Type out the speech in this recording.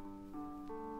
うん。